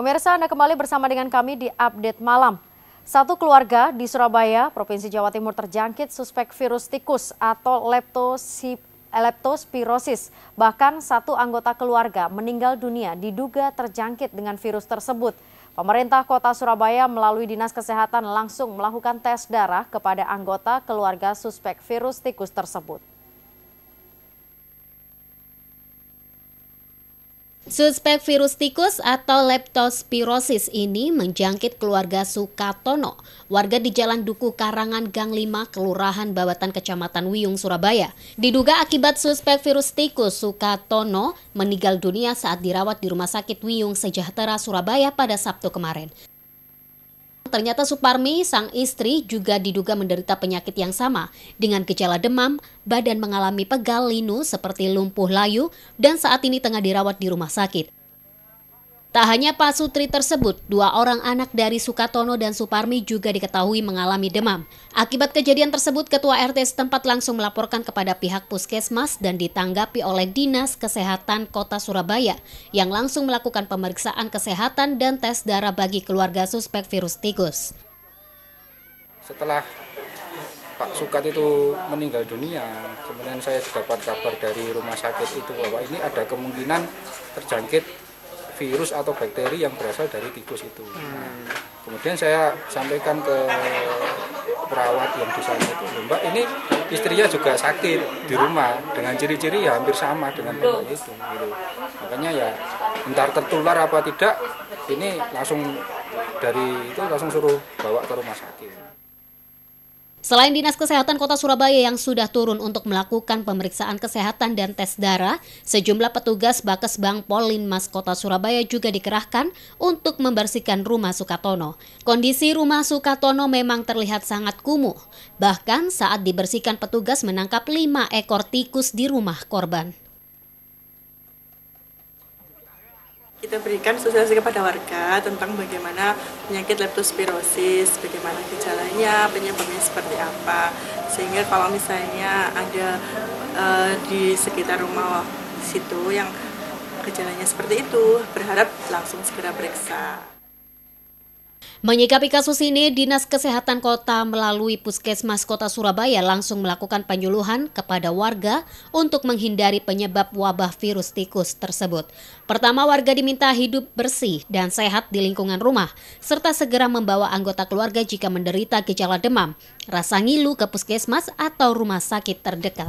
Pemirsa, Anda kembali bersama dengan kami di Update Malam. Satu keluarga di Surabaya, Provinsi Jawa Timur terjangkit suspek virus tikus atau leptospirosis. Bahkan satu anggota keluarga meninggal dunia diduga terjangkit dengan virus tersebut. Pemerintah Kota Surabaya melalui Dinas Kesehatan langsung melakukan tes darah kepada anggota keluarga suspek virus tikus tersebut. Suspek virus tikus atau leptospirosis ini menjangkit keluarga Sukatono, warga di Jalan Duku Karangan Gang 5, Kelurahan Bawatan Kecamatan Wiyung, Surabaya. Diduga akibat suspek virus tikus, Sukatono meninggal dunia saat dirawat di Rumah Sakit Wiyung Sejahtera, Surabaya pada Sabtu kemarin. Ternyata Suparmi, sang istri, juga diduga menderita penyakit yang sama dengan gejala demam, badan mengalami pegal linu seperti lumpuh layu, dan saat ini tengah dirawat di rumah sakit. Tak hanya Pak Sutri tersebut, dua orang anak dari Sukatono dan Suparmi juga diketahui mengalami demam. Akibat kejadian tersebut, Ketua RT setempat langsung melaporkan kepada pihak puskesmas dan ditanggapi oleh Dinas Kesehatan Kota Surabaya yang langsung melakukan pemeriksaan kesehatan dan tes darah bagi keluarga suspek virus tikus. Setelah Pak Sukat itu meninggal dunia, kemudian saya dapat kabar dari rumah sakit itu bahwa ini ada kemungkinan terjangkit virus atau bakteri yang berasal dari tikus itu. Hmm. kemudian saya sampaikan ke perawat yang di sana itu, Mbak ini istrinya juga sakit di rumah dengan ciri-ciri ya hampir sama dengan Mbak itu. Gitu. Makanya ya entar tertular apa tidak, ini langsung dari itu langsung suruh bawa ke rumah sakit. Selain Dinas Kesehatan Kota Surabaya yang sudah turun untuk melakukan pemeriksaan kesehatan dan tes darah, sejumlah petugas Bakes Bank Polinmas Kota Surabaya juga dikerahkan untuk membersihkan rumah Sukatono. Kondisi rumah Sukatono memang terlihat sangat kumuh. Bahkan saat dibersihkan petugas menangkap lima ekor tikus di rumah korban. Kita berikan sosialisasi kepada warga tentang bagaimana penyakit leptospirosis, bagaimana gejalanya, penyebabnya seperti apa, sehingga kalau misalnya ada uh, di sekitar rumah situ yang gejalanya seperti itu, berharap langsung segera periksa. Menyikapi kasus ini, Dinas Kesehatan Kota melalui Puskesmas Kota Surabaya langsung melakukan penyuluhan kepada warga untuk menghindari penyebab wabah virus tikus tersebut. Pertama, warga diminta hidup bersih dan sehat di lingkungan rumah, serta segera membawa anggota keluarga jika menderita gejala demam, rasa ngilu ke puskesmas atau rumah sakit terdekat.